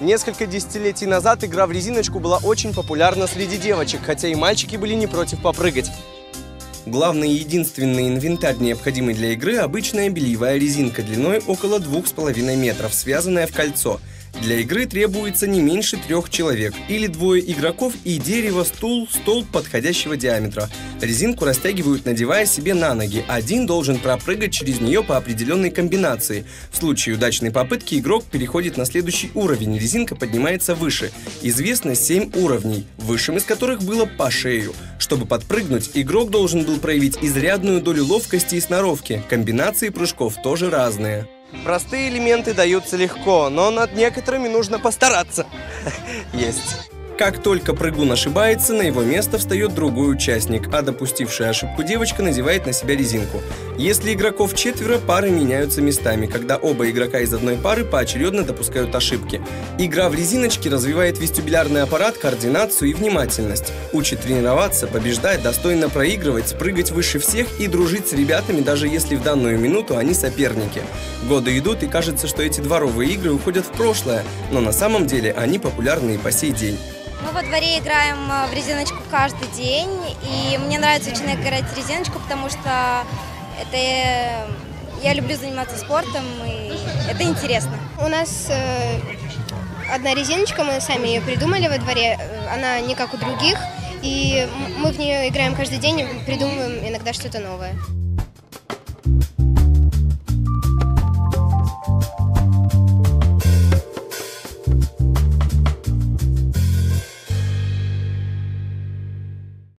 Несколько десятилетий назад игра в резиночку была очень популярна среди девочек, хотя и мальчики были не против попрыгать. Главный и единственный инвентарь, необходимый для игры – обычная бельевая резинка длиной около 2,5 метров, связанная в кольцо – для игры требуется не меньше трех человек, или двое игроков и дерево, стул, стол подходящего диаметра. Резинку растягивают, надевая себе на ноги. Один должен пропрыгать через нее по определенной комбинации. В случае удачной попытки игрок переходит на следующий уровень, резинка поднимается выше. Известно 7 уровней, высшим из которых было по шею. Чтобы подпрыгнуть, игрок должен был проявить изрядную долю ловкости и сноровки. Комбинации прыжков тоже разные. Простые элементы даются легко, но над некоторыми нужно постараться. Есть. Как только прыгун ошибается, на его место встает другой участник, а допустившая ошибку девочка надевает на себя резинку. Если игроков четверо, пары меняются местами, когда оба игрока из одной пары поочередно допускают ошибки. Игра в резиночки развивает вестибулярный аппарат, координацию и внимательность. Учит тренироваться, побеждать, достойно проигрывать, прыгать выше всех и дружить с ребятами, даже если в данную минуту они соперники. Годы идут, и кажется, что эти дворовые игры уходят в прошлое, но на самом деле они популярны и по сей день. Мы во дворе играем э, в резиночку каждый день, и мне нравится очень играть в резиночку, потому что это э, я люблю заниматься спортом, и это интересно. У нас э, одна резиночка, мы сами ее придумали во дворе, она не как у других, и мы в нее играем каждый день, придумываем иногда что-то новое.